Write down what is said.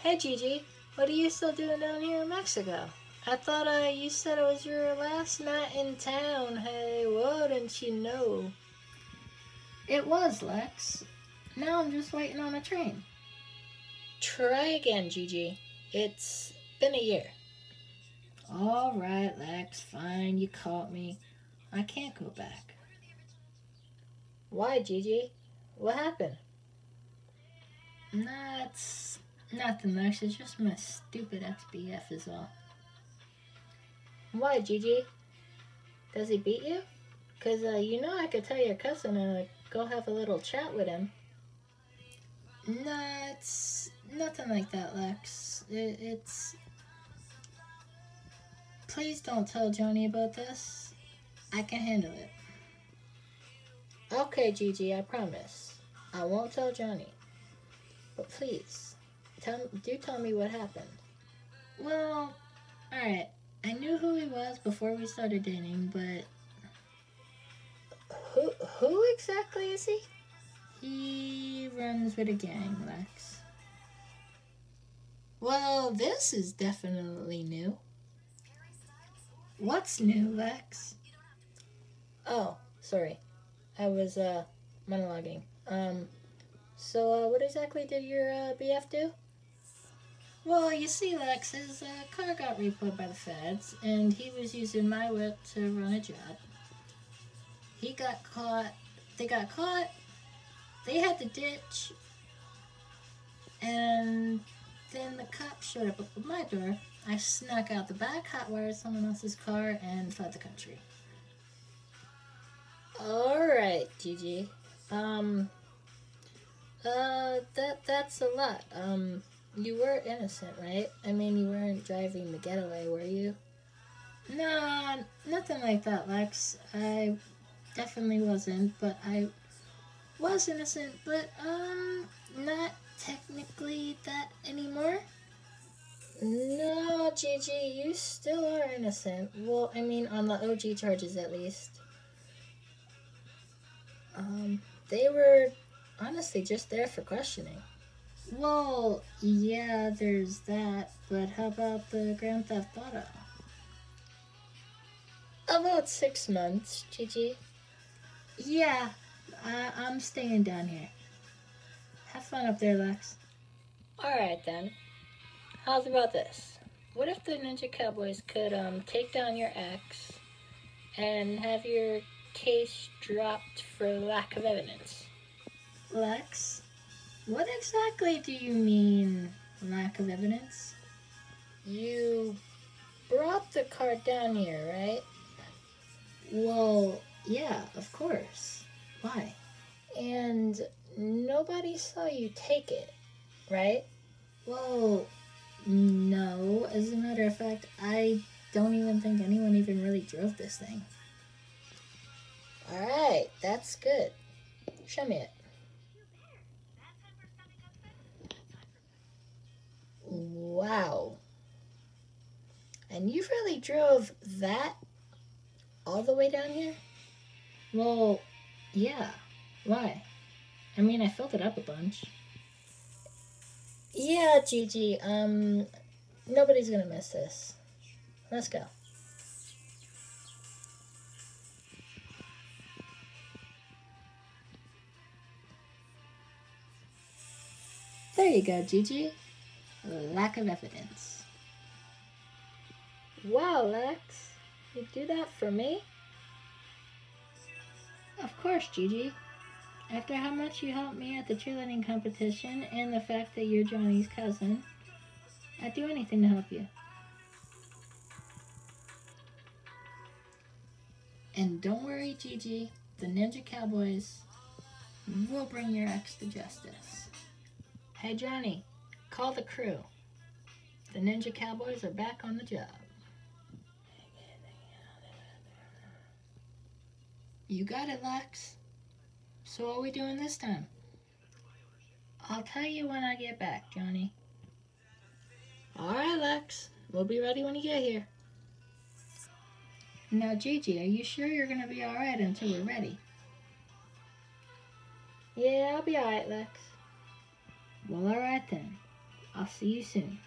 Hey Gigi, what are you still doing down here in Mexico? I thought uh, you said it was your last night in town. Hey, wouldn't you know? It was, Lex. Now I'm just waiting on a train. Try again, Gigi. It's been a year. All right, Lex, fine, you caught me. I can't go back. Why, Gigi? What happened? Nah, it's nothing, Lex. It's just my stupid XBF is all. Why, Gigi? Does he beat you? Because, uh, you know I could tell your cousin to go have a little chat with him. Nah, it's nothing like that, Lex. It, it's... Please don't tell Johnny about this. I can handle it. Okay, Gigi, I promise. I won't tell Johnny. But please, tell, do tell me what happened. Well, alright. I knew who he was before we started dating, but Who, who exactly is he? he runs with a gang, Lex. Well, this is definitely new. What's new, Lex? Oh, sorry. I was, uh, monologuing. Um, so, uh, what exactly did your, uh, BF do? Well, you see, Lex, his uh, car got repoed by the feds, and he was using my whip to run a job. He got caught. They got caught. They had to ditch. And then the cops showed up at my door. I snuck out the back, hotwired someone else's car, and fled the country. Alright, Gigi. Um, uh, that, that's a lot. Um, you were innocent, right? I mean, you weren't driving the getaway, were you? No, nothing like that, Lex. I definitely wasn't, but I was innocent, but um, not technically that anymore. No, Gigi, you still are innocent. Well, I mean, on the OG charges at least. Um, they were honestly just there for questioning. Well, yeah, there's that, but how about the Grand Theft Auto? About six months, Gigi. Yeah, I, I'm staying down here. Have fun up there, Lex. Alright then. How's about this? What if the Ninja Cowboys could um take down your ex and have your case dropped for lack of evidence? Lex, what exactly do you mean, lack of evidence? You brought the cart down here, right? Well, yeah, of course. Why? And nobody saw you take it, right? Well, no. As a matter of fact, I don't even think anyone even really drove this thing. Alright, that's good. Show me it. And you really drove that all the way down here? Well, yeah. Why? I mean, I filled it up a bunch. Yeah, Gigi, um, nobody's gonna miss this. Let's go. There you go, Gigi. Lack of evidence. Wow, Lex, you do that for me? Of course, Gigi. After how much you helped me at the cheerleading competition and the fact that you're Johnny's cousin, I'd do anything to help you. And don't worry, Gigi, the Ninja Cowboys will bring your ex to justice. Hey, Johnny, call the crew. The Ninja Cowboys are back on the job. You got it, Lex. So what are we doing this time? I'll tell you when I get back, Johnny. Alright, Lex. We'll be ready when you get here. Now, Gigi, are you sure you're gonna be alright until we're ready? Yeah, I'll be alright, Lex. Well, alright then. I'll see you soon.